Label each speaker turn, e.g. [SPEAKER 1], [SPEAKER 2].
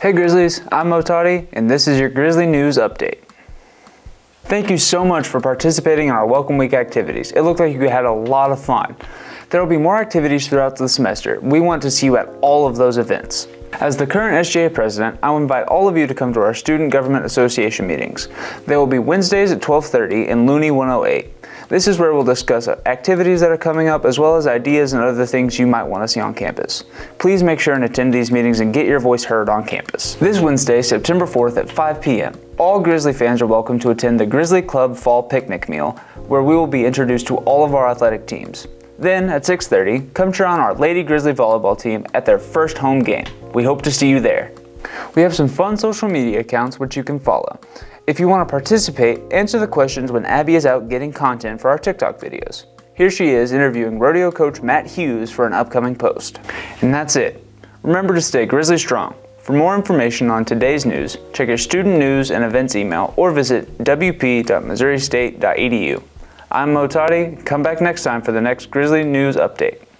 [SPEAKER 1] Hey Grizzlies, I'm Mo Totty, and this is your Grizzly News Update. Thank you so much for participating in our Welcome Week activities. It looked like you had a lot of fun. There will be more activities throughout the semester. We want to see you at all of those events. As the current SGA president, I will invite all of you to come to our Student Government Association meetings. They will be Wednesdays at 12:30 in Looney 108. This is where we'll discuss activities that are coming up as well as ideas and other things you might want to see on campus. Please make sure and attend these meetings and get your voice heard on campus. This Wednesday, September 4th at 5 p.m., all Grizzly fans are welcome to attend the Grizzly Club Fall Picnic Meal, where we will be introduced to all of our athletic teams. Then at 6.30, come cheer on our Lady Grizzly volleyball team at their first home game. We hope to see you there. We have some fun social media accounts which you can follow. If you want to participate, answer the questions when Abby is out getting content for our TikTok videos. Here she is interviewing rodeo coach Matt Hughes for an upcoming post. And that's it. Remember to stay Grizzly strong. For more information on today's news, check your student news and events email or visit wp.missouristate.edu. I'm Mo Totty. Come back next time for the next Grizzly News Update.